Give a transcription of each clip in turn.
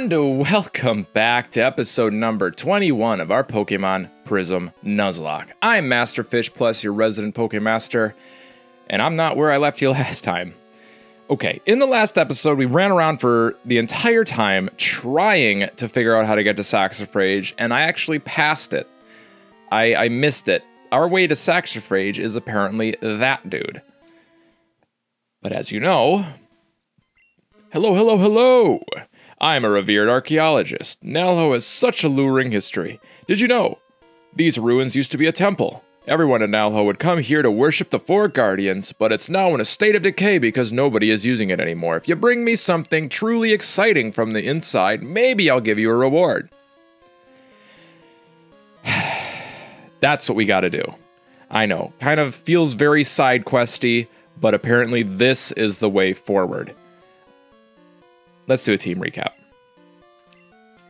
And welcome back to episode number 21 of our Pokemon Prism Nuzlocke. I'm Master Fish Plus, your resident Pokemaster, and I'm not where I left you last time. Okay, in the last episode, we ran around for the entire time trying to figure out how to get to Saxifrage, and I actually passed it. I, I missed it. Our way to Saxifrage is apparently that dude. But as you know, hello, hello, hello! I'm a revered archaeologist. Naljo has such a alluring history. Did you know? These ruins used to be a temple. Everyone in Naljo would come here to worship the four guardians, but it's now in a state of decay because nobody is using it anymore. If you bring me something truly exciting from the inside, maybe I'll give you a reward. That's what we gotta do. I know, kind of feels very side questy, but apparently this is the way forward. Let's do a team recap.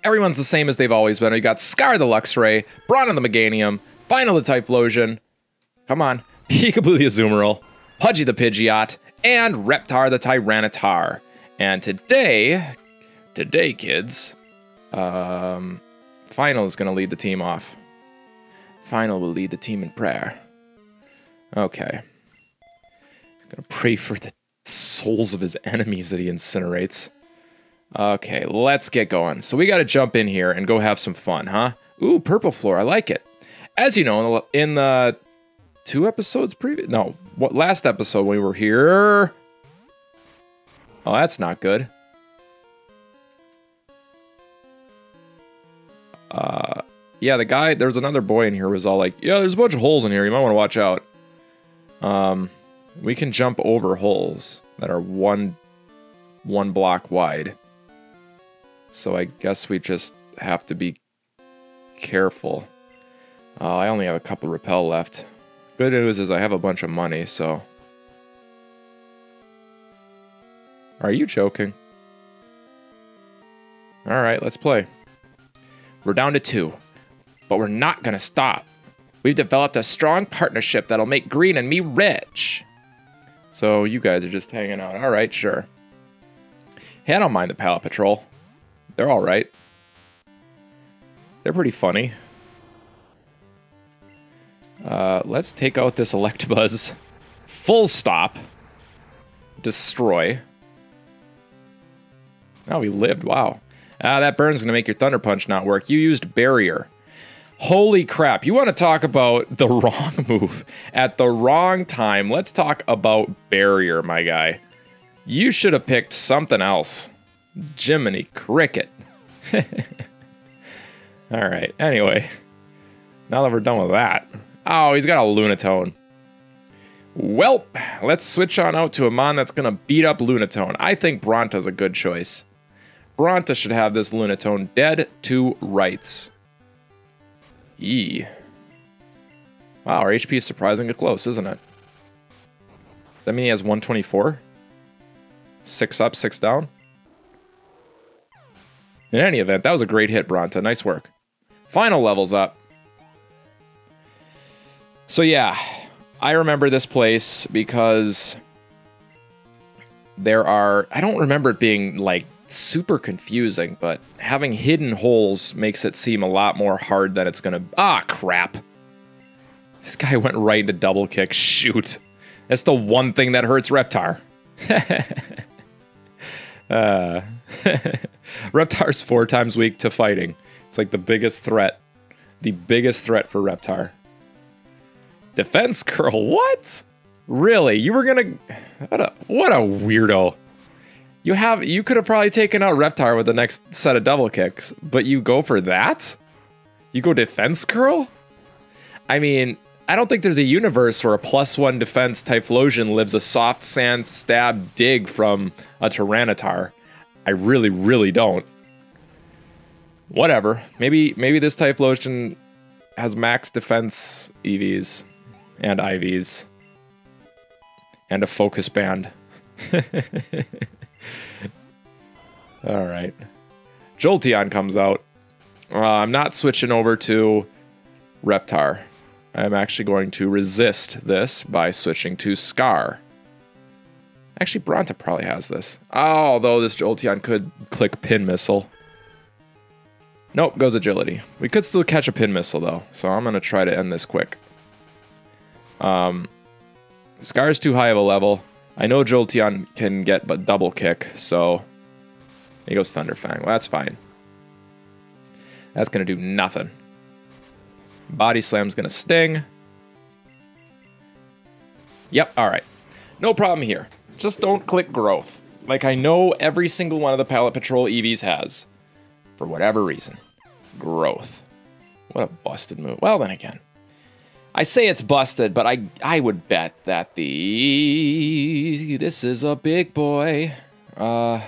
Everyone's the same as they've always been. We got Scar the Luxray, Brawn the Meganium, Final the Typhlosion, come on, Peekaboo the Azumarill, Pudgy the Pidgeot, and Reptar the Tyranitar. And today, today, kids, um, Final is going to lead the team off. Final will lead the team in prayer. Okay. He's going to pray for the souls of his enemies that he incinerates. Okay, let's get going. So we got to jump in here and go have some fun, huh? Ooh, purple floor. I like it. As you know, in the two episodes previous, no, what last episode when we were here. Oh, that's not good. Uh, yeah, the guy. There's another boy in here was all like, "Yeah, there's a bunch of holes in here. You might want to watch out." Um, we can jump over holes that are one one block wide. So I guess we just have to be careful. Uh, I only have a couple repel left. Good news is I have a bunch of money, so... Are you joking? Alright, let's play. We're down to two. But we're not gonna stop. We've developed a strong partnership that'll make Green and me rich. So you guys are just hanging out. Alright, sure. Hey, I don't mind the Pallet Patrol. They're all right. They're pretty funny. Uh, let's take out this Electabuzz. Full stop. Destroy. Oh, we lived. Wow. Ah, that burn's going to make your Thunder Punch not work. You used Barrier. Holy crap. You want to talk about the wrong move at the wrong time. Let's talk about Barrier, my guy. You should have picked something else. Jiminy Cricket. All right. Anyway, now that we're done with that. Oh, he's got a Lunatone. Well, let's switch on out to a mon that's going to beat up Lunatone. I think Bronta's a good choice. Bronta should have this Lunatone dead to rights. Yee. Wow, our HP is surprisingly close, isn't it? Does that mean he has 124? Six up, six down? In any event, that was a great hit, Bronta. Nice work. Final levels up. So yeah, I remember this place because there are, I don't remember it being like super confusing, but having hidden holes makes it seem a lot more hard than it's gonna, ah crap. This guy went right into double kick, shoot. That's the one thing that hurts Reptar. uh, Reptar's four times weak to fighting. It's like the biggest threat. The biggest threat for Reptar. Defense curl, what? Really? You were gonna what a what a weirdo. You have you could have probably taken out Reptar with the next set of double kicks, but you go for that? You go defense curl? I mean, I don't think there's a universe where a plus one defense Typhlosion lives a soft sand stab dig from a Tyranitar. I really, really don't. Whatever. Maybe maybe this Typhlosion has max defense EVs and IVs and a focus band. All right. Jolteon comes out. Uh, I'm not switching over to Reptar. I'm actually going to resist this by switching to Scar. Actually, Bronta probably has this. Oh, although this Jolteon could click pin missile. Nope, goes agility. We could still catch a pin missile though, so I'm gonna try to end this quick. Um, Scar's too high of a level. I know Jolteon can get but double kick, so he goes Thunderfang. Well, that's fine. That's gonna do nothing. Body Slam's gonna sting. Yep, alright. No problem here. Just don't click growth. Like I know every single one of the Pallet Patrol Eevees has for whatever reason. Growth. What a busted move. Well, then again, I say it's busted, but I I would bet that the this is a big boy, uh,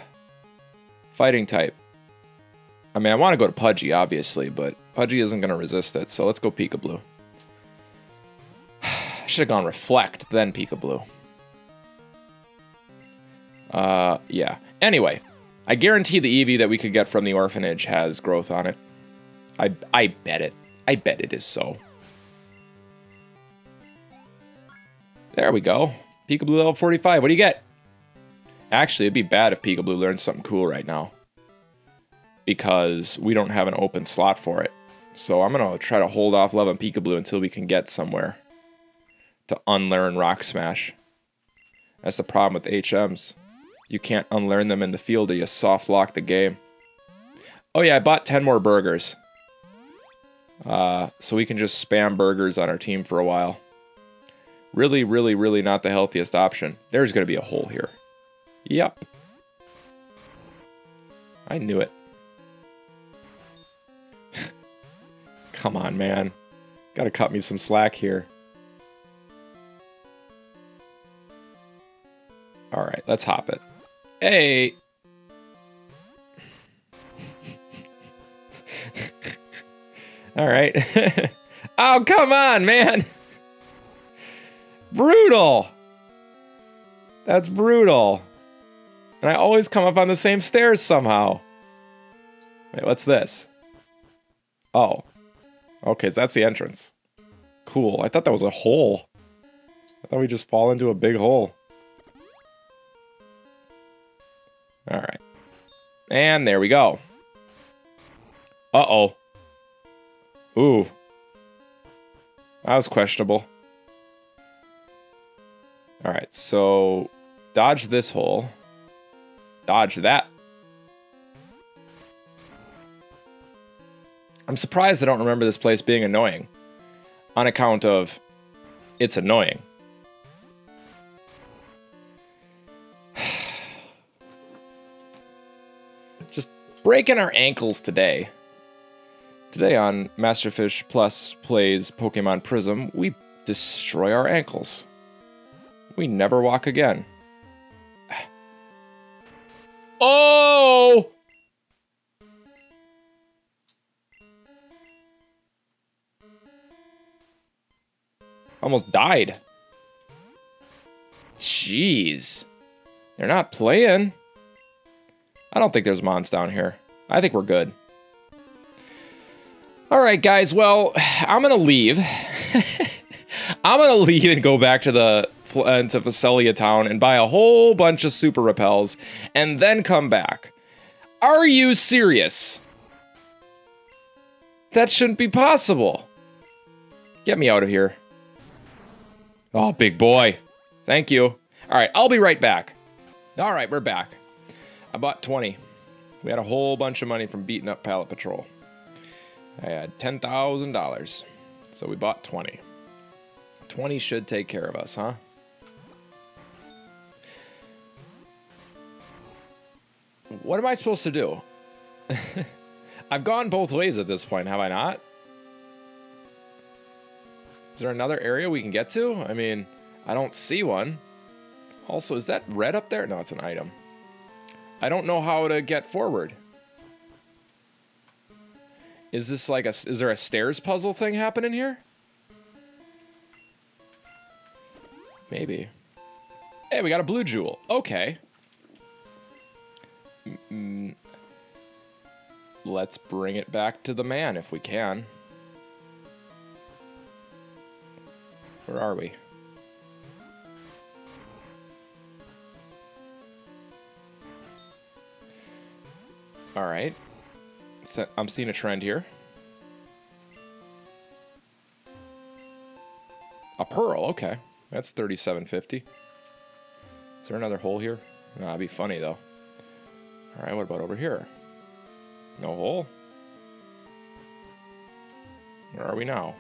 fighting type. I mean, I want to go to Pudgy, obviously, but Pudgy isn't going to resist it, so let's go Pika I should have gone Reflect, then Pika Uh, yeah. Anyway, I guarantee the Eevee that we could get from the orphanage has growth on it. I, I bet it. I bet it is so. There we go. Pika level 45. What do you get? Actually, it'd be bad if Pika learns something cool right now. Because we don't have an open slot for it. So I'm going to try to hold off Love and Pika until we can get somewhere. To unlearn Rock Smash. That's the problem with HMs. You can't unlearn them in the field or you soft lock the game. Oh yeah, I bought 10 more burgers. Uh, so we can just spam burgers on our team for a while. Really, really, really not the healthiest option. There's going to be a hole here. Yep. I knew it. Come on, man. Gotta cut me some slack here. Alright, let's hop it. Hey. All right. oh, come on, man. Brutal. That's brutal. And I always come up on the same stairs somehow. Wait, what's this? Oh. Okay, so that's the entrance. Cool. I thought that was a hole. I thought we'd just fall into a big hole. All right. And there we go. Uh-oh. Ooh. That was questionable. All right, so dodge this hole. Dodge that. I'm surprised I don't remember this place being annoying. On account of it's annoying. Breaking our ankles today. Today on Masterfish Plus plays Pokemon Prism, we destroy our ankles. We never walk again. Oh! Almost died. Jeez. They're not playing. I don't think there's mons down here. I think we're good. All right, guys. Well, I'm gonna leave. I'm gonna leave and go back to the uh, to Physalia Town and buy a whole bunch of super repels, and then come back. Are you serious? That shouldn't be possible. Get me out of here. Oh, big boy. Thank you. All right, I'll be right back. All right, we're back. I bought 20. We had a whole bunch of money from beating up Pallet Patrol. I had $10,000. So we bought 20. 20 should take care of us, huh? What am I supposed to do? I've gone both ways at this point, have I not? Is there another area we can get to? I mean, I don't see one. Also, is that red up there? No, it's an item. I don't know how to get forward. Is this like a, is there a stairs puzzle thing happening here? Maybe. Hey, we got a blue jewel. Okay. Mm Let's bring it back to the man if we can. Where are we? All right. So I'm seeing a trend here. A pearl, okay. That's 3750. Is there another hole here? That'd be funny though. All right, what about over here? No hole? Where are we now?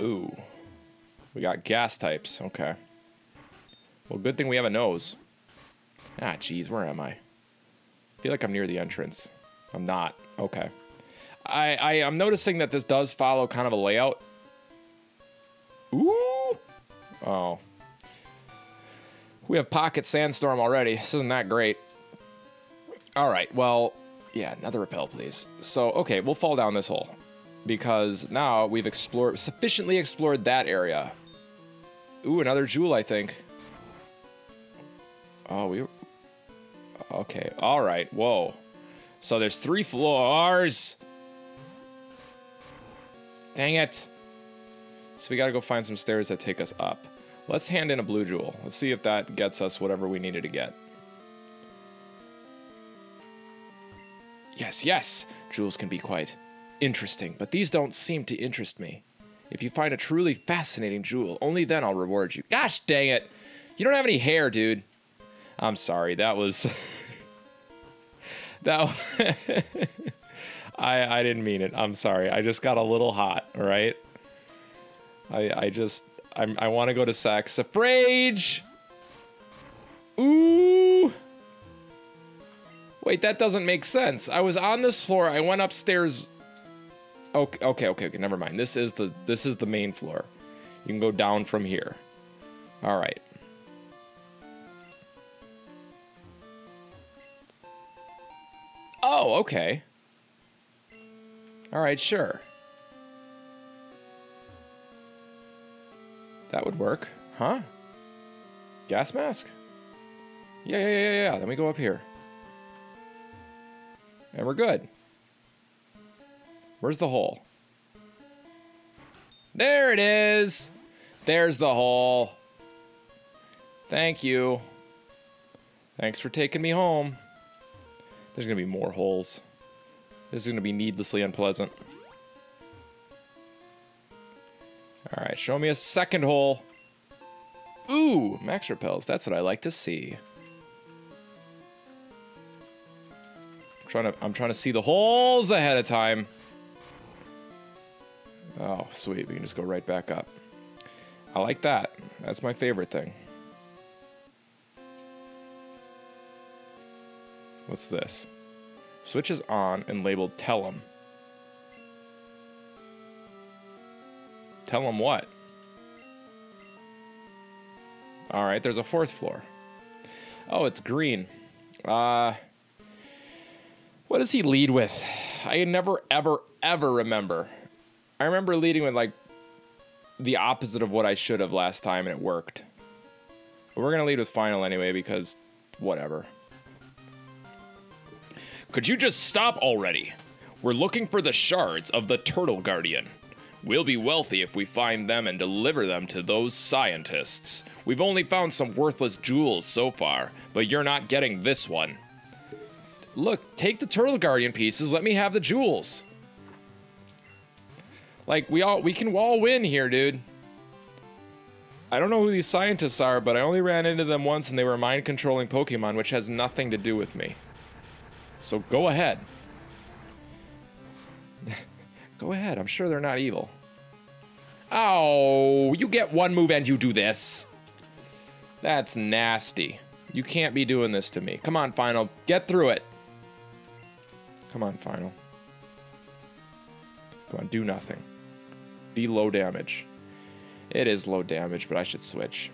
Ooh. We got gas types, okay. Well, good thing we have a nose. Ah, jeez, where am I? I feel like I'm near the entrance. I'm not. Okay. I, I am noticing that this does follow kind of a layout. Ooh. Oh. We have pocket sandstorm already. This isn't that great. All right. Well, yeah, another repel, please. So, okay, we'll fall down this hole because now we've explored sufficiently explored that area. Ooh, another jewel, I think. Oh, we. Okay. All right. Whoa. So there's three floors. Dang it. So we gotta go find some stairs that take us up. Let's hand in a blue jewel. Let's see if that gets us whatever we needed to get. Yes, yes! Jewels can be quite interesting, but these don't seem to interest me. If you find a truly fascinating jewel, only then I'll reward you. Gosh dang it! You don't have any hair, dude. I'm sorry, that was... that... I, I didn't mean it. I'm sorry. I just got a little hot, all right? I, I just... I'm, I want to go to Saxifrage! Ooh! Wait, that doesn't make sense. I was on this floor. I went upstairs. Okay, okay, okay, okay. Never mind. This is the this is the main floor. You can go down from here. All right. Oh, okay. All right, sure. That would work, huh? Gas mask? Yeah, yeah, yeah, yeah. Then we go up here. And we're good. Where's the hole? There it is! There's the hole. Thank you. Thanks for taking me home. There's gonna be more holes. This is gonna be needlessly unpleasant. Alright, show me a second hole. Ooh, max repels. That's what I like to see. I'm trying to I'm trying to see the holes ahead of time. Oh, sweet. We can just go right back up. I like that. That's my favorite thing. What's this? Switch is on and labeled tell him. Tell him what? Alright, there's a fourth floor. Oh, it's green. Uh, what does he lead with? I never, ever, ever remember. I remember leading with like the opposite of what I should have last time, and it worked. But we're gonna lead with final anyway because whatever. Could you just stop already? We're looking for the shards of the Turtle Guardian. We'll be wealthy if we find them and deliver them to those scientists. We've only found some worthless jewels so far, but you're not getting this one. Look, take the Turtle Guardian pieces, let me have the jewels. Like, we all, we can all win here, dude. I don't know who these scientists are, but I only ran into them once and they were mind-controlling Pokemon, which has nothing to do with me. So go ahead. go ahead, I'm sure they're not evil. Oh, you get one move and you do this. That's nasty. You can't be doing this to me. Come on, Final. Get through it. Come on, Final. Come on, do nothing. Be low damage. It is low damage, but I should switch.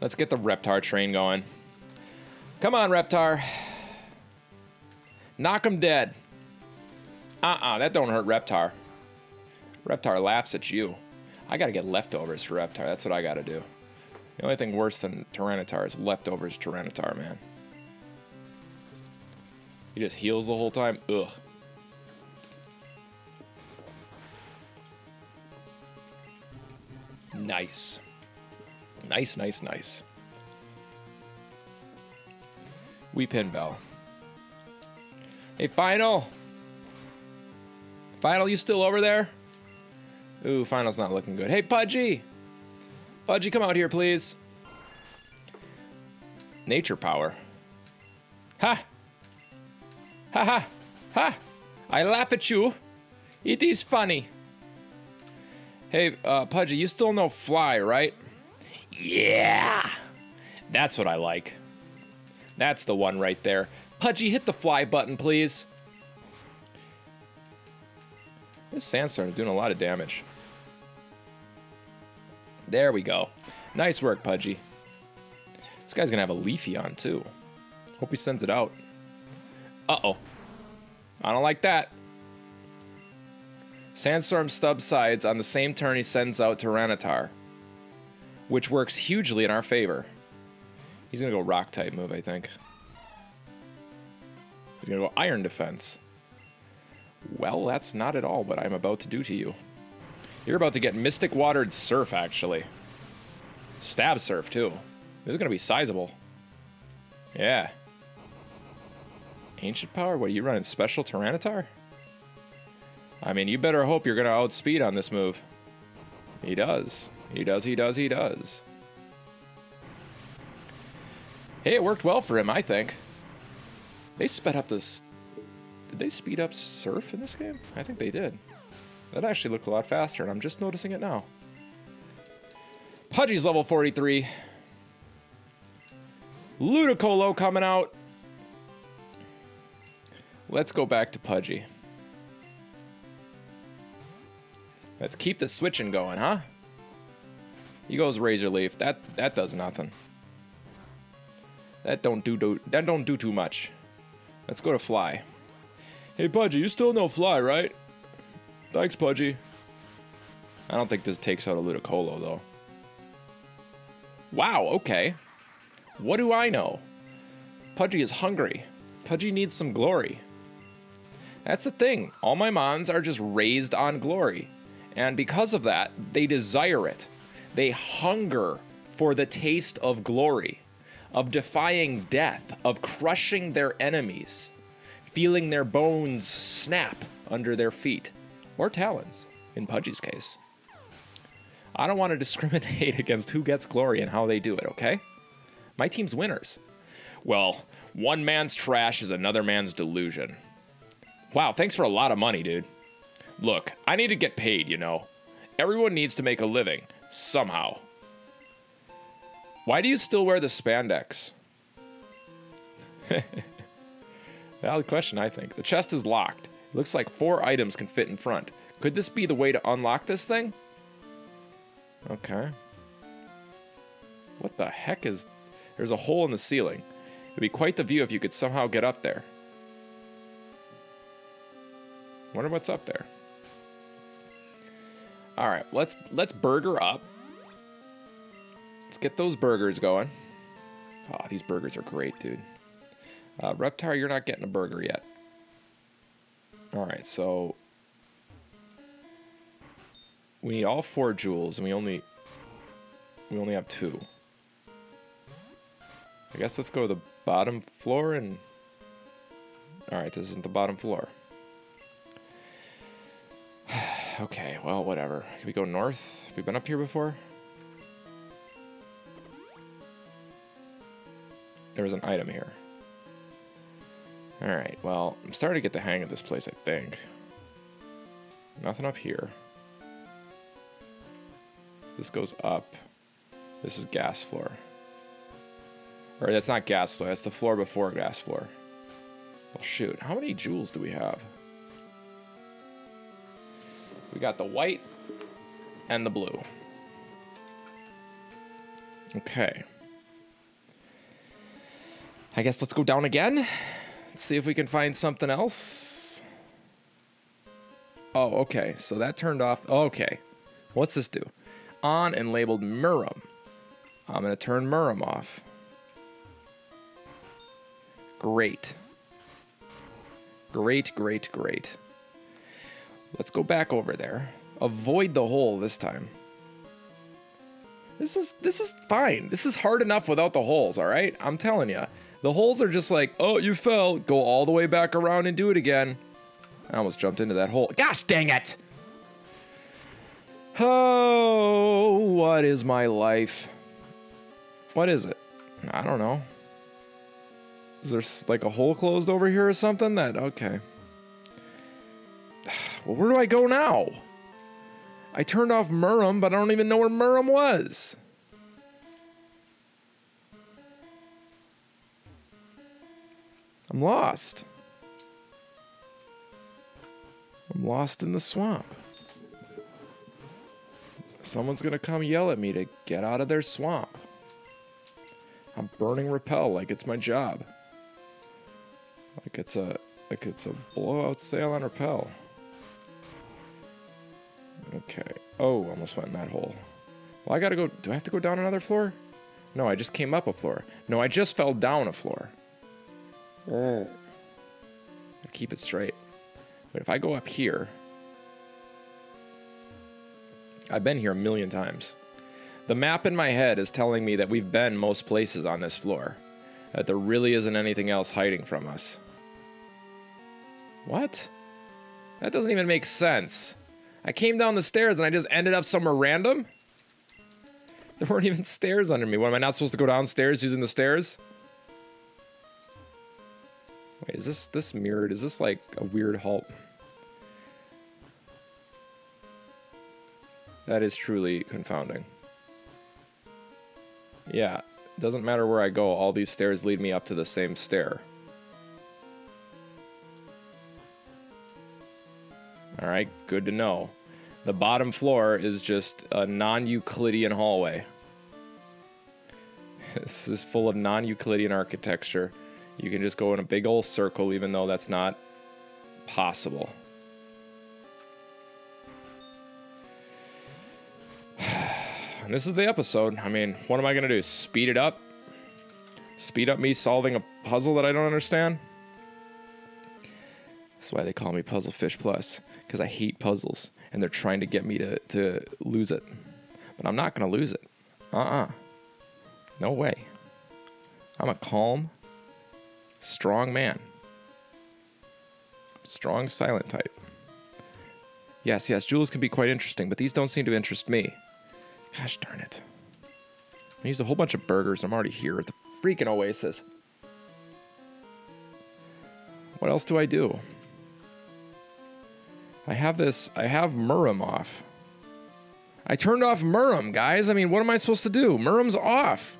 Let's get the Reptar train going. Come on, Reptar. Knock him dead. Uh-uh, that don't hurt Reptar. Reptar laughs at you. I gotta get leftovers for Reptar. That's what I gotta do. The only thing worse than Tyranitar is leftovers Tyranitar, man. He just heals the whole time. Ugh. Nice. Nice, nice, nice. Weepinbell. Hey, Final. Final, you still over there? Ooh, Final's not looking good. Hey, Pudgy. Pudgy, come out here, please. Nature power. Ha! Ha ha! Ha! I laugh at you. It is funny. Hey, uh, Pudgy, you still know fly, right? Yeah! That's what I like. That's the one right there. Pudgy, hit the fly button, please. This sandstorm is doing a lot of damage. There we go. Nice work, Pudgy. This guy's gonna have a Leafeon, too. Hope he sends it out. Uh-oh. I don't like that. Sandstorm stubs sides on the same turn he sends out Tyranitar, which works hugely in our favor. He's gonna go rock type move, I think. He's gonna go iron defense. Well, that's not at all what I'm about to do to you. You're about to get Mystic Watered Surf, actually. Stab Surf, too. This is gonna be sizable. Yeah. Ancient Power? What, are you running Special Tyranitar? I mean, you better hope you're gonna outspeed on this move. He does. He does, he does, he does. Hey, it worked well for him, I think. They sped up this... Did they speed up Surf in this game? I think they did. That actually looked a lot faster, and I'm just noticing it now. Pudgy's level 43. Ludicolo coming out. Let's go back to Pudgy. Let's keep the switching going, huh? He goes Razor Leaf. That that does nothing. That don't do, do that don't do too much. Let's go to Fly. Hey Pudgy, you still know Fly, right? Thanks, Pudgy. I don't think this takes out a Ludicolo though. Wow, okay. What do I know? Pudgy is hungry. Pudgy needs some glory. That's the thing. All my mons are just raised on glory. And because of that, they desire it. They hunger for the taste of glory, of defying death, of crushing their enemies, feeling their bones snap under their feet, or talons, in Pudgy's case. I don't want to discriminate against who gets glory and how they do it, okay? My team's winners. Well, one man's trash is another man's delusion. Wow, thanks for a lot of money, dude. Look, I need to get paid, you know. Everyone needs to make a living, somehow. Why do you still wear the spandex? Valid question, I think. The chest is locked. It looks like four items can fit in front. Could this be the way to unlock this thing? Okay. What the heck is... There's a hole in the ceiling. It'd be quite the view if you could somehow get up there. Wonder what's up there. All right, let's let's burger up. Get those burgers going. Oh, these burgers are great, dude. Uh, Reptar, you're not getting a burger yet. All right, so we need all four jewels, and we only we only have two. I guess let's go to the bottom floor and. All right, this isn't the bottom floor. okay, well, whatever. Can we go north? Have we been up here before? There was an item here. Alright, well, I'm starting to get the hang of this place, I think. Nothing up here. So this goes up. This is gas floor. Or that's not gas floor, that's the floor before gas floor. Well, shoot, how many jewels do we have? We got the white and the blue. Okay. I guess let's go down again. Let's see if we can find something else. Oh, okay. So that turned off. Okay. What's this do? On and labeled Muram. I'm going to turn Muram off. Great. Great, great, great. Let's go back over there. Avoid the hole this time. This is this is fine. This is hard enough without the holes, all right? I'm telling you. The holes are just like, oh, you fell. Go all the way back around and do it again. I almost jumped into that hole. Gosh dang it! Oh, what is my life? What is it? I don't know. Is there like a hole closed over here or something? That, okay. Well, where do I go now? I turned off Muram, but I don't even know where Muram was. I'm lost. I'm lost in the swamp. Someone's gonna come yell at me to get out of their swamp. I'm burning repel like it's my job. Like it's a like it's a blowout sale on repel. Okay. Oh, almost went in that hole. Well, I gotta go. Do I have to go down another floor? No, I just came up a floor. No, I just fell down a floor. Keep it straight. But if I go up here, I've been here a million times. The map in my head is telling me that we've been most places on this floor, that there really isn't anything else hiding from us. What? That doesn't even make sense. I came down the stairs and I just ended up somewhere random? There weren't even stairs under me. What, am I not supposed to go downstairs using the stairs? Wait, is this this mirrored? Is this like a weird halt? That is truly confounding. Yeah, doesn't matter where I go, all these stairs lead me up to the same stair. Alright, good to know. The bottom floor is just a non-Euclidean hallway. this is full of non-Euclidean architecture. You can just go in a big old circle even though that's not possible. And this is the episode. I mean, what am I going to do? Speed it up? Speed up me solving a puzzle that I don't understand? That's why they call me Puzzle Fish Plus, because I hate puzzles and they're trying to get me to, to lose it. But I'm not going to lose it. Uh uh. No way. I'm a calm, strong man. Strong, silent type. Yes, yes, jewels can be quite interesting, but these don't seem to interest me. Gosh darn it. I used a whole bunch of burgers. I'm already here at the freaking Oasis. What else do I do? I have this, I have Muram off. I turned off Muram, guys. I mean, what am I supposed to do? Muram's off.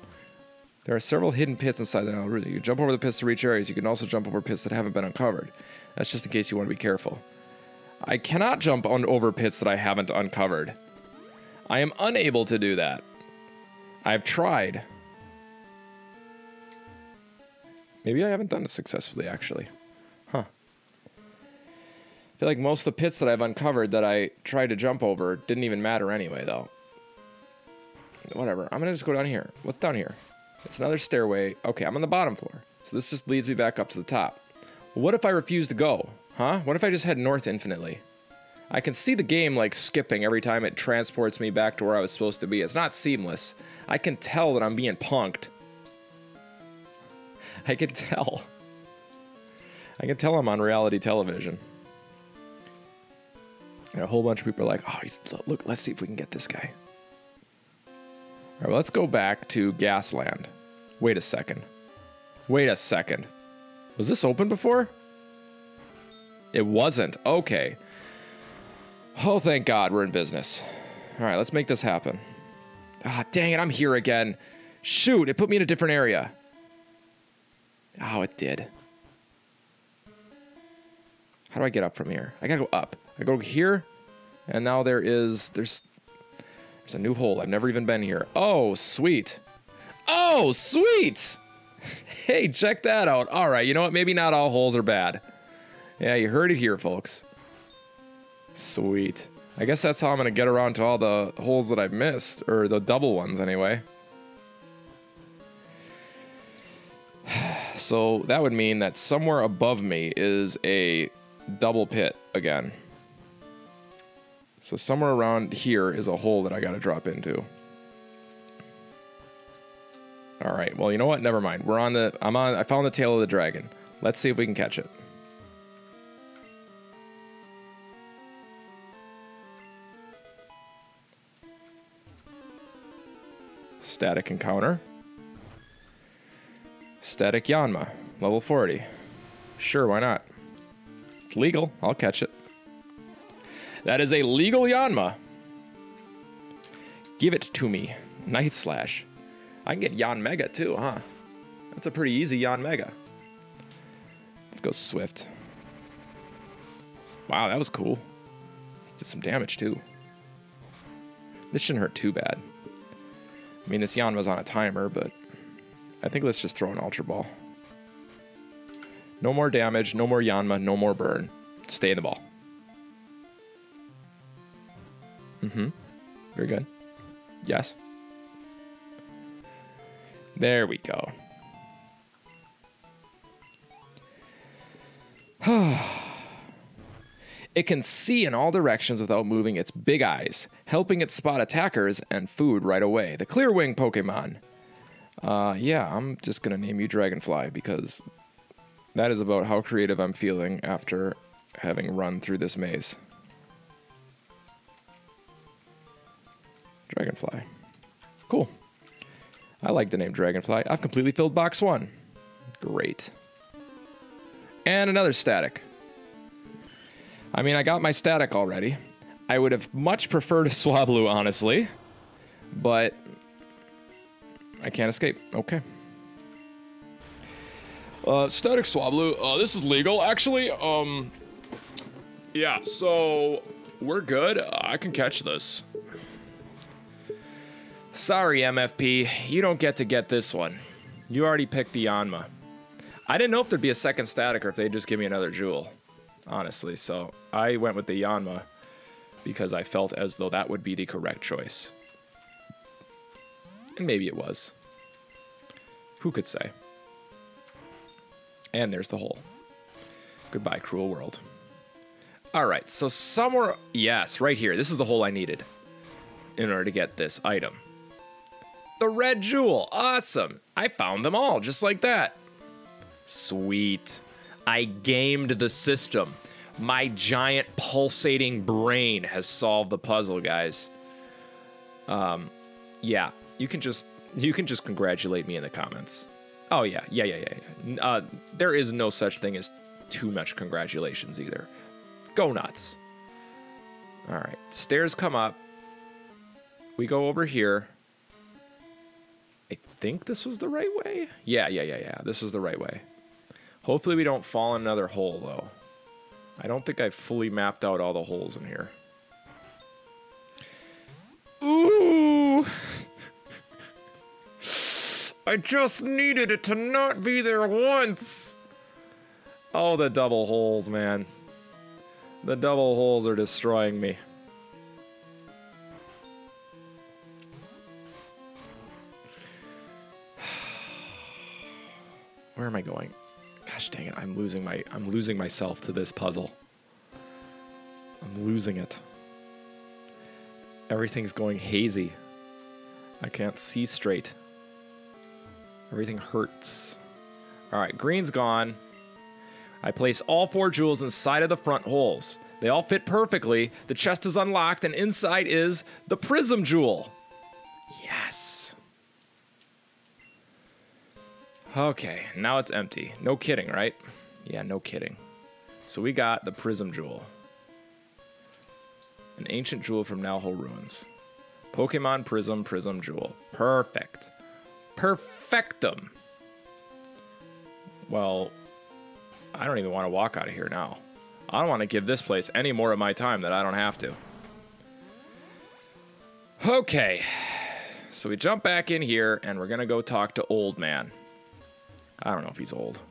There are several hidden pits inside the Nile You can jump over the pits to reach areas. You can also jump over pits that haven't been uncovered. That's just in case you want to be careful. I cannot jump on over pits that I haven't uncovered. I am unable to do that. I've tried. Maybe I haven't done it successfully, actually. Huh. I feel like most of the pits that I've uncovered that I tried to jump over didn't even matter anyway, though. Whatever. I'm gonna just go down here. What's down here? It's another stairway. Okay, I'm on the bottom floor. So this just leads me back up to the top. What if I refuse to go? Huh? What if I just head north infinitely? I can see the game like skipping every time it transports me back to where I was supposed to be. It's not seamless. I can tell that I'm being punked. I can tell. I can tell I'm on reality television. And a whole bunch of people are like, oh, look, let's see if we can get this guy. All right, let's go back to Gasland. Wait a second. Wait a second. Was this open before? It wasn't. Okay. Oh, thank God we're in business. All right, let's make this happen. Ah, dang it, I'm here again. Shoot, it put me in a different area. Oh, it did. How do I get up from here? I gotta go up. I go here, and now there is there's there's a new hole. I've never even been here. Oh, sweet. Oh, sweet. Hey, check that out. All right, you know what? Maybe not all holes are bad. Yeah, you heard it here, folks. Sweet. I guess that's how I'm going to get around to all the holes that I've missed, or the double ones anyway. So that would mean that somewhere above me is a double pit again. So somewhere around here is a hole that I got to drop into. All right. Well, you know what? Never mind. We're on the. I'm on. I found the tail of the dragon. Let's see if we can catch it. Static encounter. Static Yanma, level 40. Sure, why not? It's legal. I'll catch it. That is a legal Yanma. Give it to me. Night Slash. I can get Yanmega too, huh? That's a pretty easy Yanmega. Let's go Swift. Wow, that was cool. Did some damage too. This shouldn't hurt too bad. I mean, this Yanma's on a timer, but I think let's just throw an Ultra Ball. No more damage, no more Yanma, no more burn. Stay in the ball. Mm-hmm. Very good. Yes. There we go. it can see in all directions without moving its big eyes, helping it spot attackers and food right away. The Clear Wing Pokemon. Uh, yeah, I'm just gonna name you Dragonfly because that is about how creative I'm feeling after having run through this maze. Dragonfly. Cool. I like the name Dragonfly. I've completely filled box one. Great. And another static. I mean, I got my static already. I would have much preferred a Swablu, honestly. But I can't escape. Okay. Uh, static Swablu. Uh, this is legal, actually. Um, yeah, so we're good. I can catch this. Sorry, MFP. You don't get to get this one. You already picked the Yanma. I didn't know if there'd be a second static or if they'd just give me another jewel. Honestly, so I went with the Yanma because I felt as though that would be the correct choice. And maybe it was. Who could say? And there's the hole. Goodbye, cruel world. All right, so somewhere, yes, right here. This is the hole I needed in order to get this item. The red jewel, awesome. I found them all, just like that. Sweet. I gamed the system. My giant pulsating brain has solved the puzzle, guys. Um, yeah, you can just you can just congratulate me in the comments. Oh yeah, yeah, yeah, yeah. Uh, there is no such thing as too much congratulations either. Go nuts. All right, stairs come up. We go over here. I think this was the right way. Yeah, yeah, yeah, yeah. This was the right way. Hopefully we don't fall in another hole though. I don't think I've fully mapped out all the holes in here. Ooh! I just needed it to not be there once! Oh, the double holes, man. The double holes are destroying me. Where am I going? Gosh dang it, I'm losing my I'm losing myself to this puzzle. I'm losing it. Everything's going hazy. I can't see straight. Everything hurts. Alright, green's gone. I place all four jewels inside of the front holes. They all fit perfectly. The chest is unlocked, and inside is the prism jewel. Okay, now it's empty. No kidding, right? Yeah, no kidding. So we got the prism jewel. An ancient jewel from Naljo Ruins. Pokemon Prism Prism Jewel. Perfect. Perfectum. Well, I don't even want to walk out of here now. I don't want to give this place any more of my time that I don't have to. Okay. So we jump back in here and we're going to go talk to Old Man. I don't know if he's old.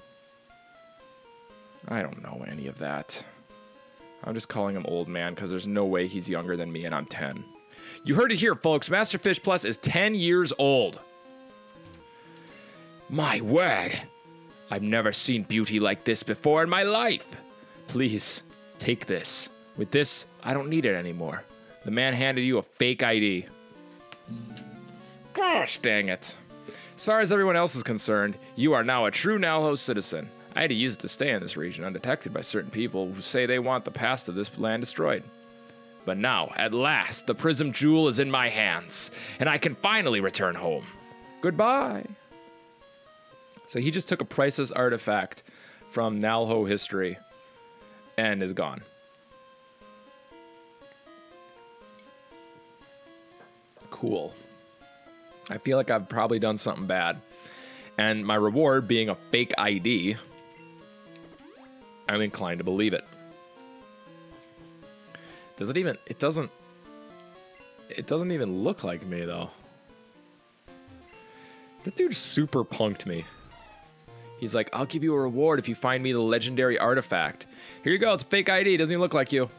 I don't know any of that. I'm just calling him Old Man because there's no way he's younger than me and I'm 10. You heard it here, folks. Masterfish Plus is 10 years old. My word. I've never seen beauty like this before in my life. Please, take this. With this, I don't need it anymore. The man handed you a fake ID. Gosh dang it. As far as everyone else is concerned, you are now a true Naljo citizen. I had to use it to stay in this region undetected by certain people who say they want the past of this land destroyed. But now, at last, the Prism Jewel is in my hands, and I can finally return home. Goodbye. So he just took a priceless artifact from Naljo history and is gone. Cool. I feel like I've probably done something bad. And my reward being a fake ID, I'm inclined to believe it. Does it even it doesn't it doesn't even look like me though. That dude super punked me. He's like, I'll give you a reward if you find me the legendary artifact. Here you go, it's a fake ID, doesn't even look like you.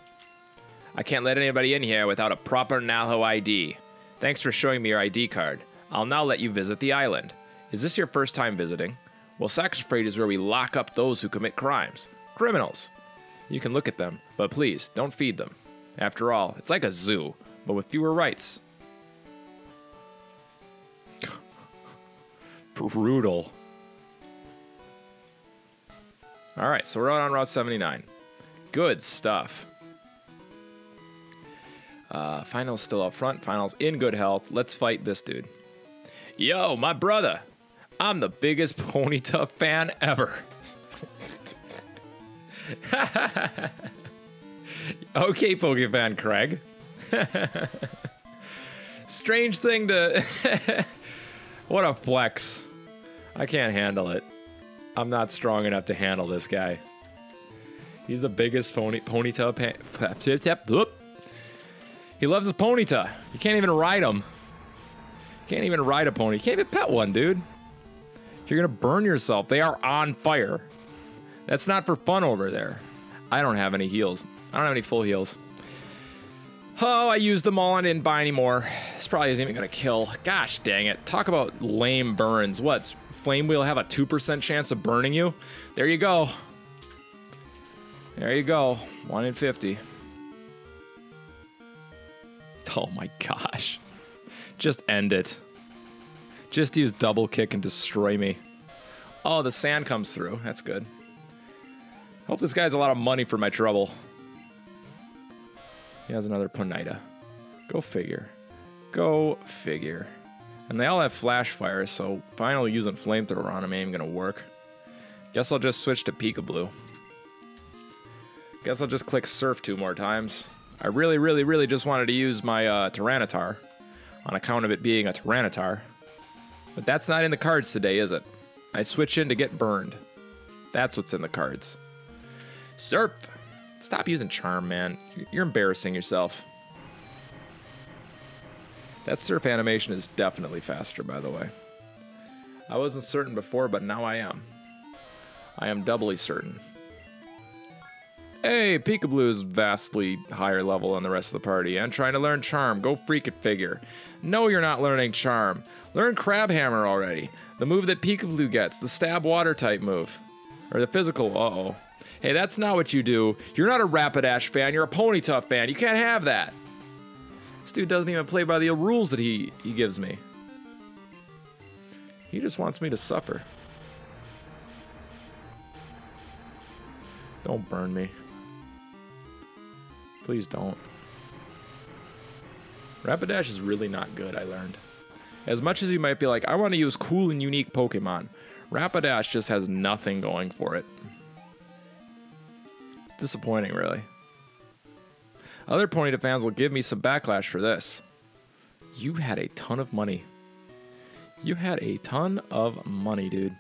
I can't let anybody in here without a proper Naljo ID. Thanks for showing me your ID card. I'll now let you visit the island. Is this your first time visiting? Well, Saxifrage is where we lock up those who commit crimes. Criminals. You can look at them, but please, don't feed them. After all, it's like a zoo, but with fewer rights. Brutal. All right, so we're out on Route 79. Good stuff. Uh, Final's still up front. Final's in good health. Let's fight this dude. Yo, my brother. I'm the biggest Ponyta fan ever. okay, Pokefan Craig. Strange thing to. what a flex. I can't handle it. I'm not strong enough to handle this guy. He's the biggest pony ponytail pan. He loves his ponytail. You can't even ride him. Can't even ride a pony. Can't even pet one, dude. You're gonna burn yourself. They are on fire. That's not for fun over there. I don't have any heals. I don't have any full heals. Oh, I used them all and didn't buy any more. This probably isn't even gonna kill. Gosh dang it. Talk about lame burns. What's Flame Wheel have a 2% chance of burning you? There you go. There you go. 1 in 50. Oh my gosh. Just end it. Just use double kick and destroy me. Oh, the sand comes through. That's good. Hope this guy has a lot of money for my trouble. He has another Ponyta. Go figure. Go figure. And they all have flash fire, so finally using flamethrower on them ain't gonna work. Guess I'll just switch to Pikablu. Guess I'll just click Surf two more times. I really, really, really just wanted to use my uh, Tyranitar on account of it being a Tyranitar. But that's not in the cards today, is it? I switch in to get burned. That's what's in the cards. Surf! Stop using Charm, man. You're embarrassing yourself. That surf animation is definitely faster, by the way. I wasn't certain before, but now I am. I am doubly certain. Hey, Pikablu is vastly higher level than the rest of the party and trying to learn Charm. Go freak it figure. No, you're not learning Charm. Learn Crabhammer already. The move that Pikablu gets, the stab water type move. Or the physical, uh oh. Hey, that's not what you do. You're not a Rapidash fan, you're a Ponyta fan. You can't have that. This dude doesn't even play by the rules that he, he gives me. He just wants me to suffer. Don't burn me. Please don't. Rapidash is really not good, I learned. As much as you might be like, I want to use cool and unique Pokemon, Rapidash just has nothing going for it. It's disappointing, really. Other Ponyta fans will give me some backlash for this. You had a ton of money. You had a ton of money, dude.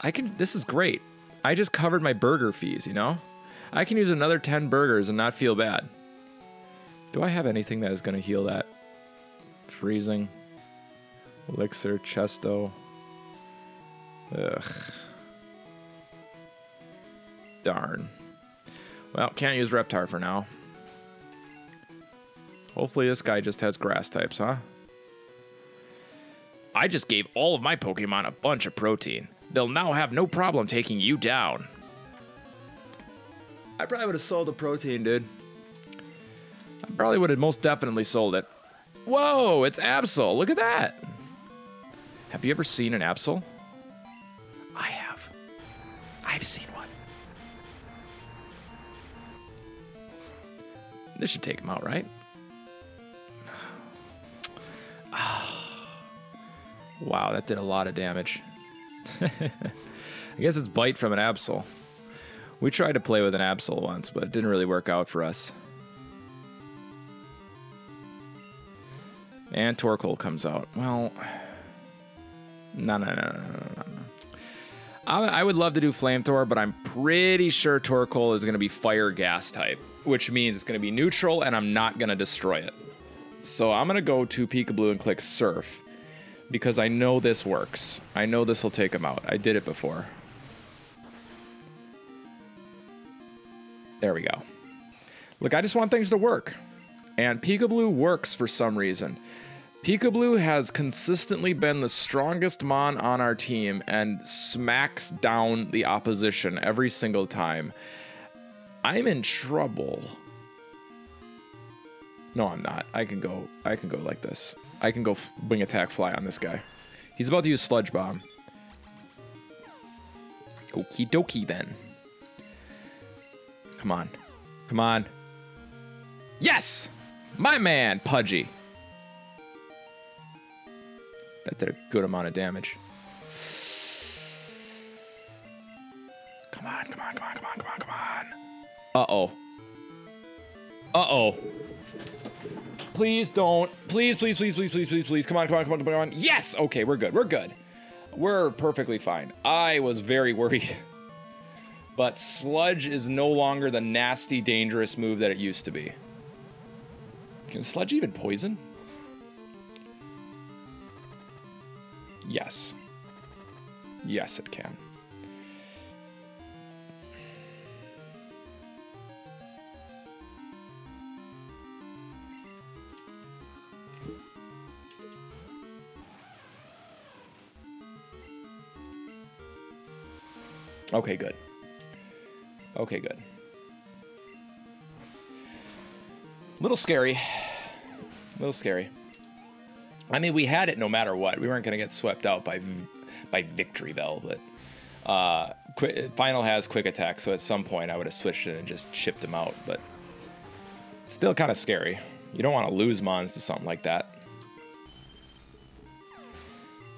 I can, this is great. I just covered my burger fees, you know? I can use another 10 burgers and not feel bad. Do I have anything that is going to heal that? Freezing. Elixir, Chesto. Ugh. Darn. Well, can't use Reptar for now. Hopefully this guy just has grass types, huh? I just gave all of my Pokemon a bunch of protein. They'll now have no problem taking you down. I probably would have sold the protein, dude. I probably would have most definitely sold it. Whoa, it's Absol. Look at that. Have you ever seen an Absol? I have. I've seen one. This should take him out, right? Wow, that did a lot of damage. I guess it's bite from an Absol. We tried to play with an Absol once, but it didn't really work out for us. And Torkoal comes out. Well, no, no, no, no, no, no. I, I would love to do Flamethrower, but I'm pretty sure Torkoal is going to be Fire Gas type, which means it's going to be neutral, and I'm not going to destroy it. So I'm going to go to Peekaboo and click Surf because I know this works. I know this will take him out. I did it before. There we go. Look, I just want things to work. And Peekaboo works for some reason. Peekaboo has consistently been the strongest Mon on our team and smacks down the opposition every single time. I'm in trouble. No, I'm not. I can go. I can go like this. I can go wing attack fly on this guy. He's about to use sludge bomb. Okie dokie then. Come on. Come on. Yes! My man, Pudgy. That did a good amount of damage. Come on, come on, come on, come on, come on, come on. Uh-oh. Uh-oh. Please don't. Please, please, please, please, please, please, please. Come on, come on, come on, come on. Yes! Okay, we're good. We're good. We're perfectly fine. I was very worried. But Sludge is no longer the nasty, dangerous move that it used to be. Can Sludge even poison? Yes. Yes, it can. Okay, good. Okay, good. Little scary. Little scary. I mean, we had it no matter what. We weren't going to get swept out by by Victreebel, but uh, Final has quick attack, so at some point I would have switched it and just chipped him out. But still kind of scary. You don't want to lose Mons to something like that.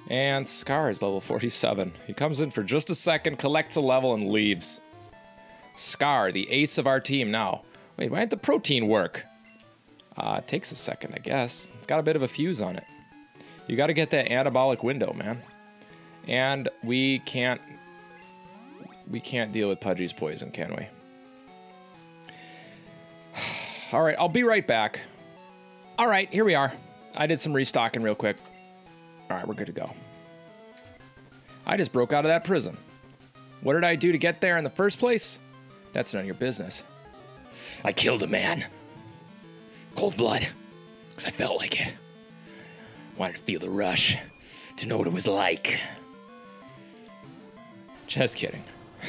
And Scar is level 47. He comes in for just a second, collects a level, and leaves. Scar, the ace of our team now. Wait, why didn't the protein work? Uh, it takes a second, I guess. It's got a bit of a fuse on it. You got to get that anabolic window, man. And we can't... We can't deal with Pudgy's poison, can we? All right, I'll be right back. All right, here we are. I did some restocking real quick. All right, we're good to go. I just broke out of that prison. What did I do to get there in the first place? That's none of your business. I killed a man. Cold blood. Because I felt like it. Wanted to feel the rush. To know what it was like. Just kidding.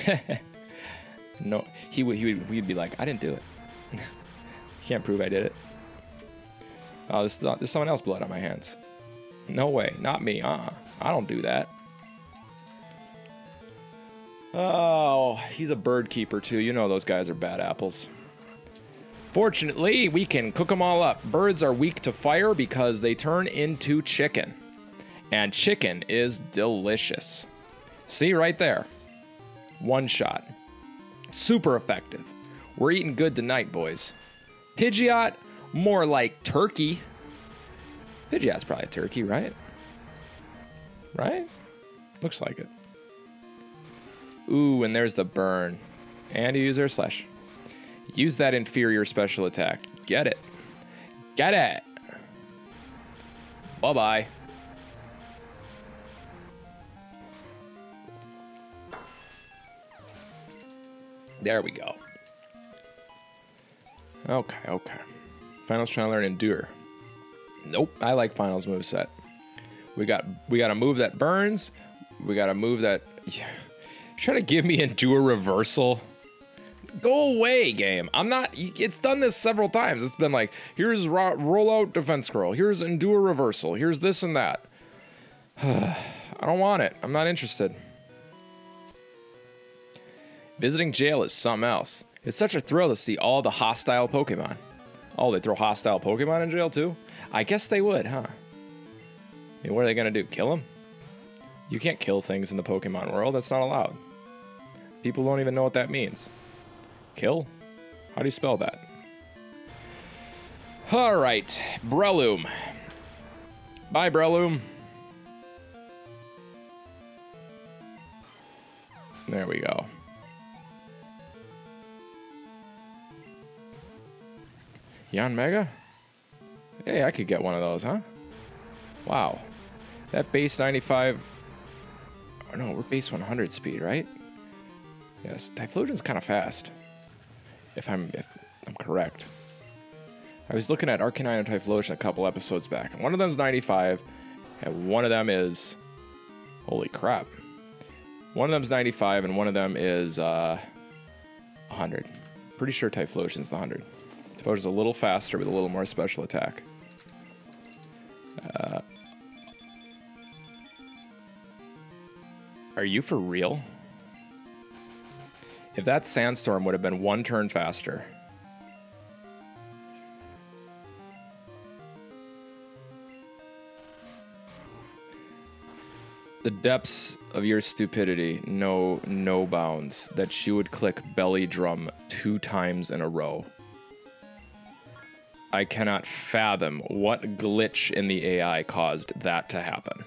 no, he would, he would he'd be like, I didn't do it. Can't prove I did it. Oh, there's, someone else blood on my hands. No way, not me. Uh, -uh. I don't do that. Oh, he's a bird keeper too. You know those guys are bad apples. Fortunately, we can cook them all up. Birds are weak to fire because they turn into chicken. And chicken is delicious. See right there. One shot. Super effective. We're eating good tonight, boys. Pidgeot, more like turkey. Pidgeot's probably a turkey, right? Right? Looks like it. Ooh, and there's the burn. And user slash. Use that inferior special attack. Get it. Get it. Bye-bye. There we go. Okay, okay. Finals trying to learn Endure. Nope, I like Finals move set. We got we got a move that burns. We got a move that yeah, trying to give me endure reversal. Go away, game. I'm not. It's done this several times. It's been like, here's ro roll out defense scroll. Here's endure reversal. Here's this and that. I don't want it. I'm not interested. Visiting jail is something else. It's such a thrill to see all the hostile Pokemon. Oh, they throw hostile Pokemon in jail too? I guess they would, huh? I mean, what are they gonna do? Kill them? You can't kill things in the Pokemon world. That's not allowed. People don't even know what that means. Kill? How do you spell that? All right, Breloom. Bye, Breloom. There we go. Yanmega? Hey, I could get one of those, huh? Wow. That base 95... Oh no, we're base 100 speed, right? Yes, Typhlosion's kind of fast. If I'm if I'm correct. I was looking at Arcanine and Typhlosion a couple episodes back, and one of them's 95, and one of them is... Holy crap. One of them's 95, and one of them is uh, 100. Pretty sure Typhlosion's the 100. Typhlosion's a little faster with a little more special attack. Uh, are you for real? If that sandstorm would have been one turn faster. The depths of your stupidity know no bounds that she would click belly drum two times in a row. I cannot fathom what glitch in the AI caused that to happen.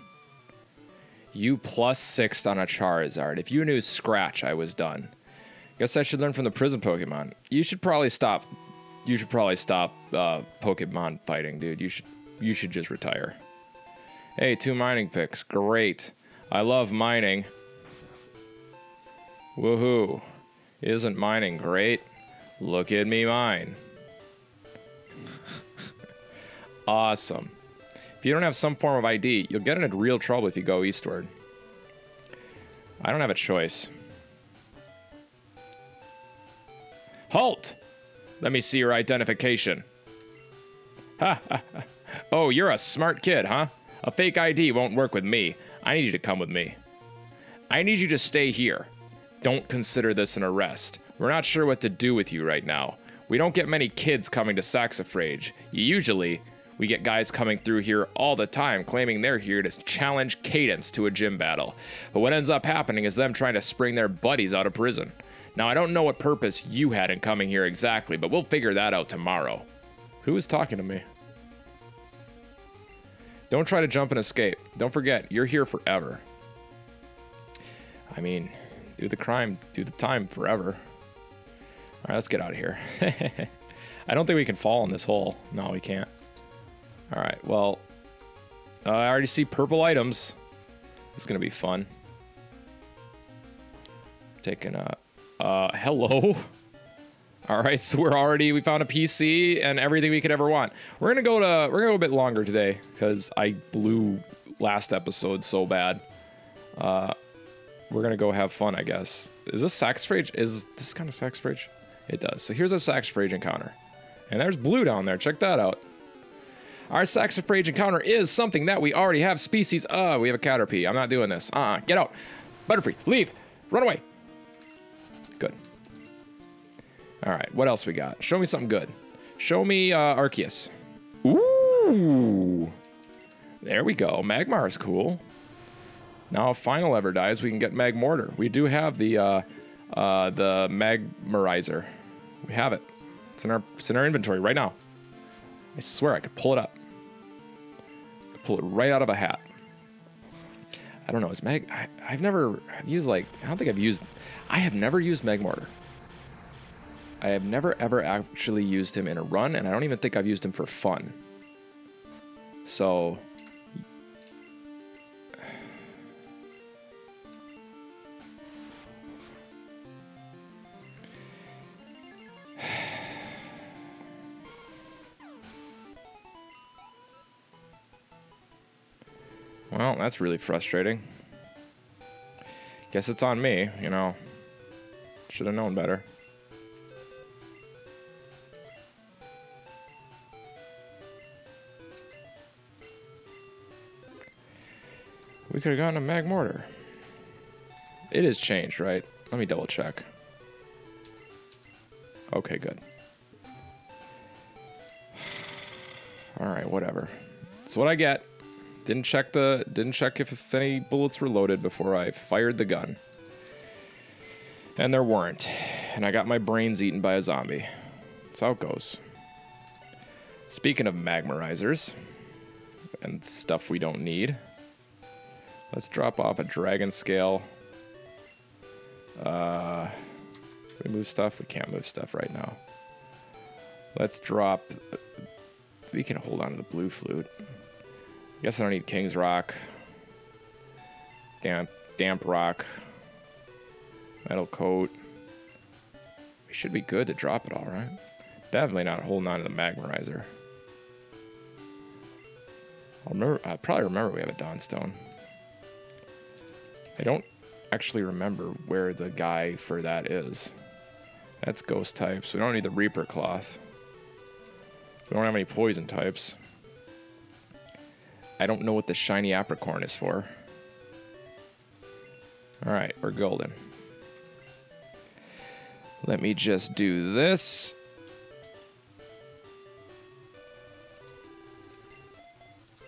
You plus six on a Charizard. If you knew Scratch, I was done. Guess I should learn from the prison Pokemon. You should probably stop. You should probably stop uh, Pokemon fighting, dude. You should. You should just retire. Hey, two mining picks. Great. I love mining. Woohoo. Isn't mining great? Look at me mine. awesome. If you don't have some form of ID, you'll get into real trouble if you go eastward. I don't have a choice. Halt! Let me see your identification. Ha. Oh, you're a smart kid, huh? A fake ID won't work with me. I need you to come with me. I need you to stay here. Don't consider this an arrest. We're not sure what to do with you right now. We don't get many kids coming to Saxifrage. Usually, we get guys coming through here all the time claiming they're here to challenge Cadence to a gym battle. But what ends up happening is them trying to spring their buddies out of prison. Now, I don't know what purpose you had in coming here exactly, but we'll figure that out tomorrow. Who is talking to me? Don't try to jump and escape. Don't forget, you're here forever. I mean, do the crime, do the time forever. All right, let's get out of here. I don't think we can fall in this hole. No, we can't. All right, well, uh, I already see purple items. This is going to be fun. Taking a uh, hello. All right, so we're already we found a PC and everything we could ever want. We're gonna go to we're gonna go a bit longer today because I blew last episode so bad. Uh, we're gonna go have fun, I guess. Is this Saxifrage? Is this kind of Saxifrage? It does. So here's our Saxifrage encounter, and there's blue down there. Check that out. Our Saxifrage encounter is something that we already have species. Uh, we have a Caterpie. I'm not doing this. Uh, -uh. get out. Butterfree, leave. Run away. All right, what else we got? Show me something good. Show me uh, Arceus. Ooh. There we go. Magmar is cool. Now, if Final ever dies, we can get Magmortar. We do have the uh, uh, the Magmarizer. We have it. It's in our it's in our inventory right now. I swear I could pull it up. Pull it right out of a hat. I don't know. Is Mag? I, have never I've used like I don't think I've used. I have never used Magmortar. I have never ever actually used him in a run, and I don't even think I've used him for fun. So. Well, that's really frustrating. Guess it's on me, you know. Should have known better. We could have gotten a Magmortar. It is changed, right? Let me double check. Okay, good. All right, whatever. That's what I get. Didn't check the didn't check if, if any bullets were loaded before I fired the gun. And there weren't. And I got my brains eaten by a zombie. That's how it goes. Speaking of magmarizers and stuff we don't need, let's drop off a dragon scale. Uh, we move stuff? We can't move stuff right now. Let's drop. We can hold on to the blue flute. I guess I don't need King's Rock. Damp, damp rock. Metal coat. We should be good to drop it all, right? Definitely not holding on to the magmarizer. I'll remember. I probably remember we have a Dawnstone. I don't actually remember where the guy for that is. That's ghost types. We don't need the Reaper cloth. We don't have any poison types. I don't know what the shiny apricorn is for. Alright, we're golden. Let me just do this.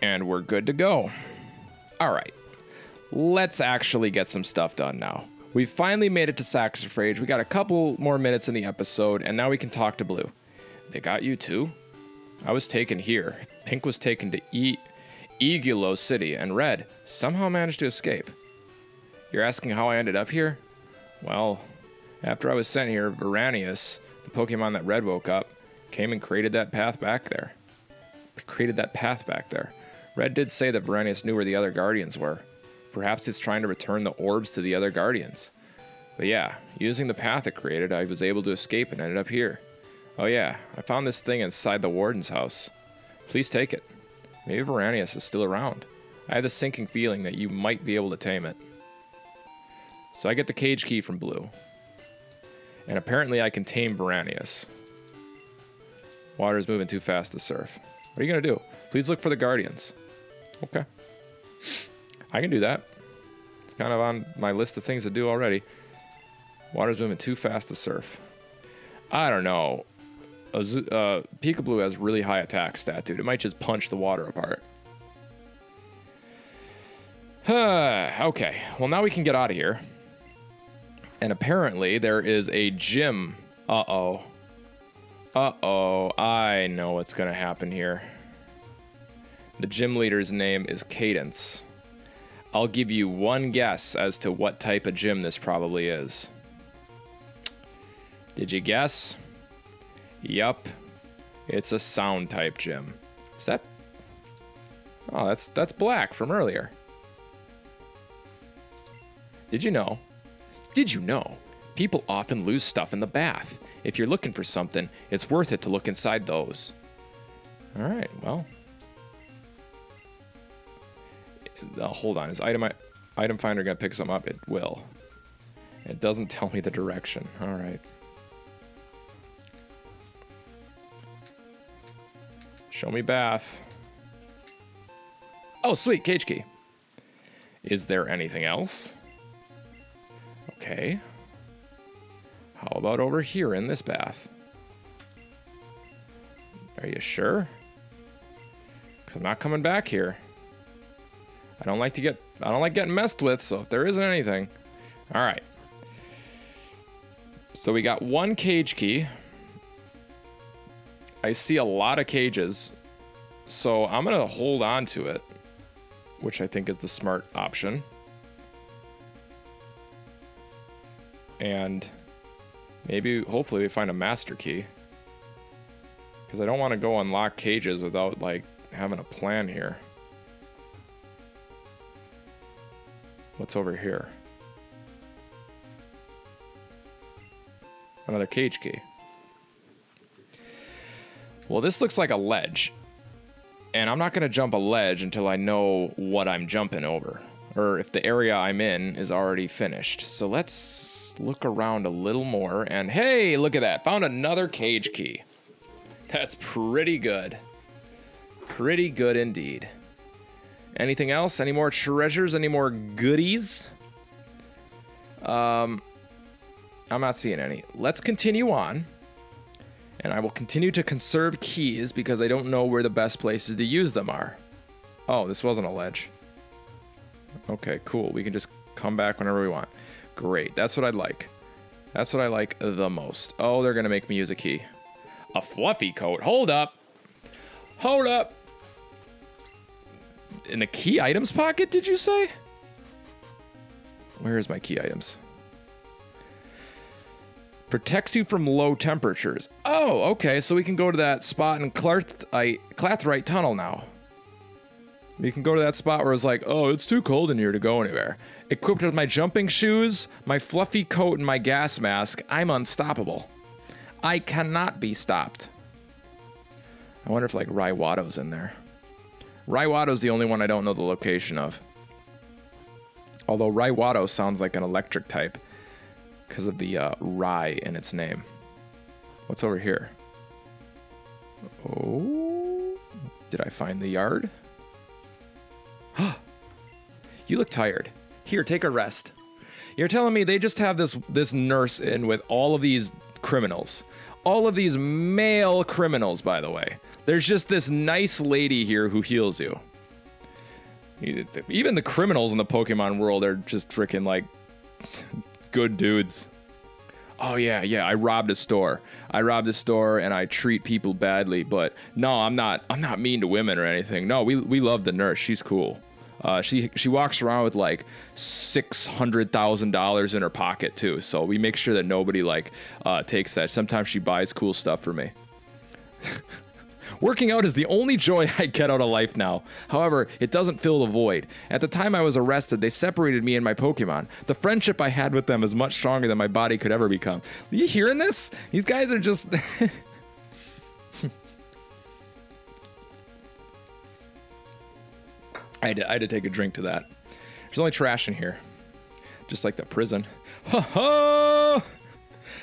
And we're good to go. Alright. Let's actually get some stuff done now. We finally made it to Saxifrage. We got a couple more minutes in the episode, and now we can talk to Blue. They got you too? I was taken here. Pink was taken to E Eagulou City, and Red somehow managed to escape. You're asking how I ended up here? Well, after I was sent here, Varaneous, the Pokemon that Red woke up, came and created that path back there. Created that path back there. Red did say that Varaneous knew where the other Guardians were. Perhaps it's trying to return the orbs to the other Guardians. But yeah, using the path it created, I was able to escape and ended up here. Oh yeah, I found this thing inside the Warden's house. Please take it. Maybe Varaneous is still around. I have the sinking feeling that you might be able to tame it. So I get the cage key from Blue. And apparently I can tame Varaneous. Water's moving too fast to surf. What are you to do? Please look for the Guardians. Okay. I can do that. It's kind of on my list of things to do already. Water's moving too fast to surf. I don't know. A Z- uh, Pikablu has really high attack stat, dude. It might just punch the water apart. okay, well, now we can get out of here. And apparently, there is a gym. Uh oh. Uh oh. I know what's going to happen here. The gym leader's name is Cadence. I'll give you one guess as to what type of gym this probably is. Did you guess? Yup. It's a sound type gym. Is that Oh, that's that's black from earlier. Did you know? Did you know? People often lose stuff in the bath. If you're looking for something, it's worth it to look inside those. All right, well. Uh, hold on, is item item finder gonna pick something up? It will. It doesn't tell me the direction. All right. Show me bath. Oh, sweet, cage key. Is there anything else? Okay. How about over here in this bath? Are you sure? I'm not coming back here. I don't like to get I don't like getting messed with, so if there isn't anything. Alright. So we got one cage key. I see a lot of cages. So I'm gonna hold on to it. Which I think is the smart option. And maybe hopefully we find a master key. Because I don't want to go unlock cages without like having a plan here. What's over here? Another cage key. Well, this looks like a ledge. And I'm not going to jump a ledge until I know what I'm jumping over. Or if the area I'm in is already finished. So let's look around a little more. And hey, look at that. Found another cage key. That's pretty good. Pretty good indeed. Anything else? Any more treasures? Any more goodies? Um, I'm not seeing any. Let's continue on. And I will continue to conserve keys because I don't know where the best places to use them are. Oh, this wasn't a ledge. Okay, cool. We can just come back whenever we want. Great. That's what I'd like. That's what I like the most. Oh, they're going to make me use a key. A fluffy coat. Hold up. Hold up. In the key items pocket, did you say? Where is my key items? Protects you from low temperatures. Oh, okay. So we can go to that spot in Clathrite Tunnel now. We can go to that spot where it's like, oh, it's too cold in here to go anywhere. Equipped with my jumping shoes, my fluffy coat, and my gas mask, I'm unstoppable. I cannot be stopped. I wonder if like Raiwato's in there. Raiwato's the only one I don't know the location of. Although Raiwato sounds like an electric type because of the uh, Rai in its name. What's over here? Oh, did I find the yard? you look tired. Here, take a rest. You're telling me they just have this this nurse in with all of these criminals. All of these male criminals, by the way. There's just this nice lady here who heals you. Even the criminals in the Pokemon world are just freaking like good dudes. Oh yeah, yeah, I robbed a store. I robbed a store and I treat people badly, but no, I'm not I'm not mean to women or anything. No, we we love the nurse. She's cool. Uh, she she walks around with like six hundred thousand dollars in her pocket too, so we make sure that nobody like uh, takes that. Sometimes she buys cool stuff for me. Working out is the only joy I get out of life now. However, it doesn't fill the void. At the time I was arrested, they separated me and my Pokemon. The friendship I had with them is much stronger than my body could ever become. Are you hearing this? These guys are just. I had, to, I had to take a drink to that. There's only trash in here. Just like the prison. Ha ha!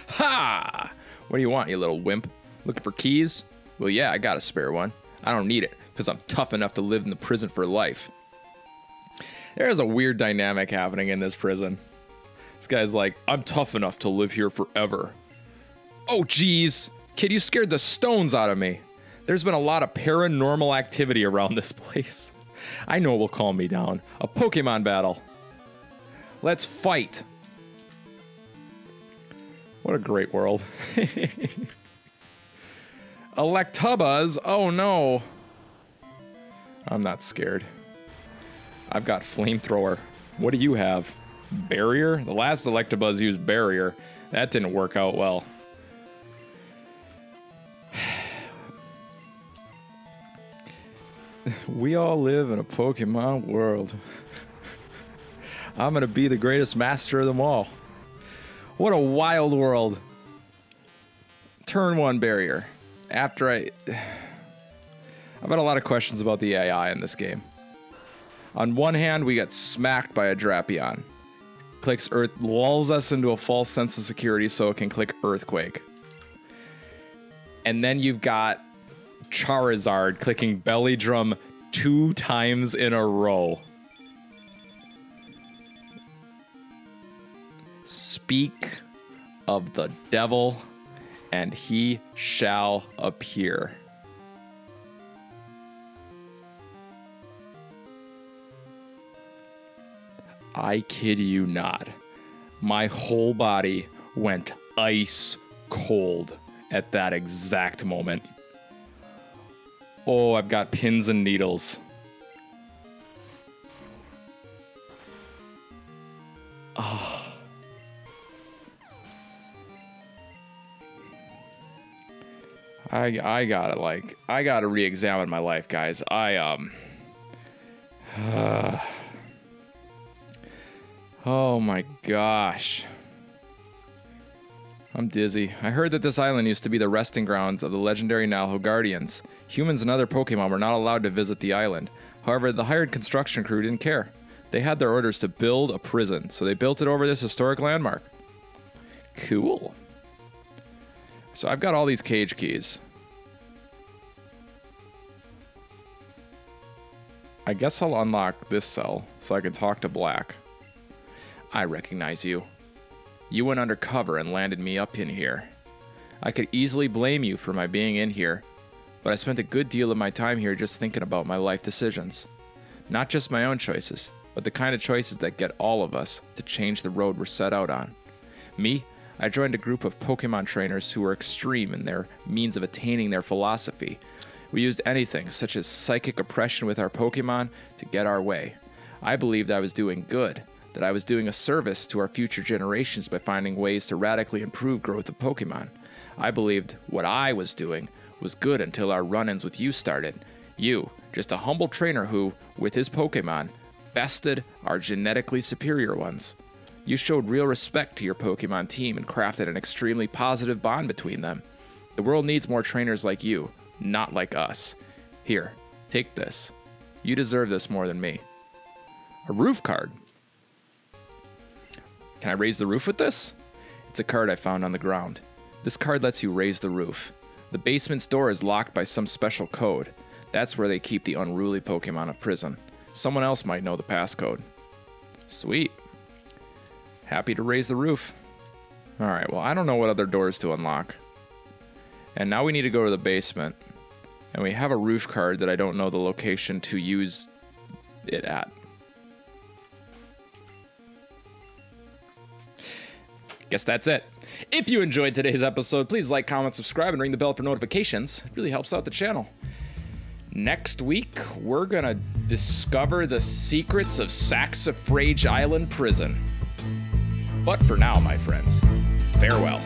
Ha! What do you want, you little wimp? Looking for keys? Well, yeah, I got a spare one. I don't need it, because I'm tough enough to live in the prison for life. There's a weird dynamic happening in this prison. This guy's like, I'm tough enough to live here forever. Oh, jeez. Kid, you scared the stones out of me. There's been a lot of paranormal activity around this place. I know it will calm me down. A Pokemon battle. Let's fight. What a great world. Electabuzz? Oh no. I'm not scared. I've got Flamethrower. What do you have? Barrier? The last Electabuzz used Barrier. That didn't work out well. we all live in a Pokemon world. I'm gonna be the greatest master of them all. What a wild world. Turn one barrier after I... I've had a lot of questions about the AI in this game. On one hand, we got smacked by a Drapion. Clicks Earth, lulls us into a false sense of security so it can click Earthquake. And then you've got Charizard clicking Belly Drum two times in a row. Speak of the devil and he shall appear. I kid you not. My whole body went ice cold at that exact moment. Oh, I've got pins and needles. Oh. I I gotta like I gotta re-examine my life, guys. I um. Uh, oh my gosh. I'm dizzy. I heard that this island used to be the resting grounds of the legendary Naljo Guardians. Humans and other Pokemon were not allowed to visit the island. However, the hired construction crew didn't care. They had their orders to build a prison, so they built it over this historic landmark. Cool. So I've got all these cage keys. I guess I'll unlock this cell so I can talk to Black. I recognize you. You went undercover and landed me up in here. I could easily blame you for my being in here, but I spent a good deal of my time here just thinking about my life decisions. Not just my own choices, but the kind of choices that get all of us to change the road we're set out on. Me, I joined a group of Pokemon trainers who were extreme in their means of attaining their philosophy. We used anything, such as psychic oppression with our Pokemon, to get our way. I believed I was doing good, that I was doing a service to our future generations by finding ways to radically improve growth of Pokemon. I believed what I was doing was good until our run ins with you started. You, just a humble trainer who, with his Pokemon, bested our genetically superior ones. You showed real respect to your Pokemon team and crafted an extremely positive bond between them. The world needs more trainers like you, not like us. Here, take this. You deserve this more than me. A roof card. Can I raise the roof with this? It's a card I found on the ground. This card lets you raise the roof. The basement's door is locked by some special code. That's where they keep the unruly Pokemon of prison. Someone else might know the passcode. Sweet. Happy to raise the roof. Alright, well, I don't know what other doors to unlock. And now we need to go to the basement. And we have a roof card that I don't know the location to use it at. Guess that's it. If you enjoyed today's episode, please like, comment, subscribe, and ring the bell for notifications. It really helps out the channel. Next week, we're gonna discover the secrets of Saxifrage Island Prison. But for now, my friends, farewell.